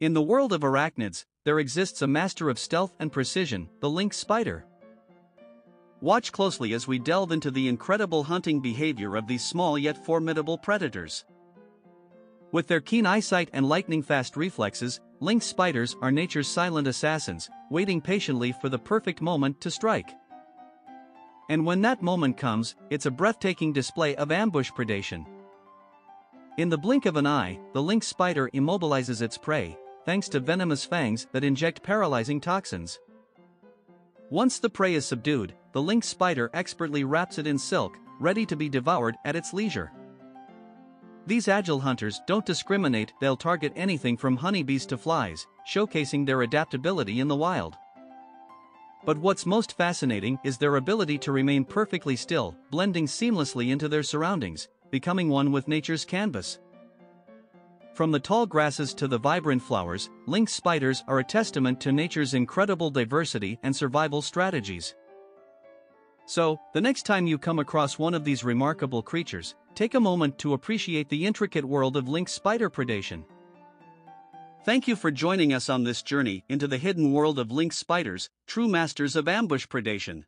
In the world of arachnids, there exists a master of stealth and precision, the lynx spider. Watch closely as we delve into the incredible hunting behavior of these small yet formidable predators. With their keen eyesight and lightning fast reflexes, lynx spiders are nature's silent assassins, waiting patiently for the perfect moment to strike. And when that moment comes, it's a breathtaking display of ambush predation. In the blink of an eye, the lynx spider immobilizes its prey, thanks to venomous fangs that inject paralyzing toxins. Once the prey is subdued, the lynx spider expertly wraps it in silk, ready to be devoured at its leisure. These agile hunters don't discriminate, they'll target anything from honeybees to flies, showcasing their adaptability in the wild. But what's most fascinating is their ability to remain perfectly still, blending seamlessly into their surroundings, becoming one with nature's canvas. From the tall grasses to the vibrant flowers, lynx spiders are a testament to nature's incredible diversity and survival strategies. So, the next time you come across one of these remarkable creatures, take a moment to appreciate the intricate world of lynx spider predation. Thank you for joining us on this journey into the hidden world of lynx spiders, true masters of ambush predation.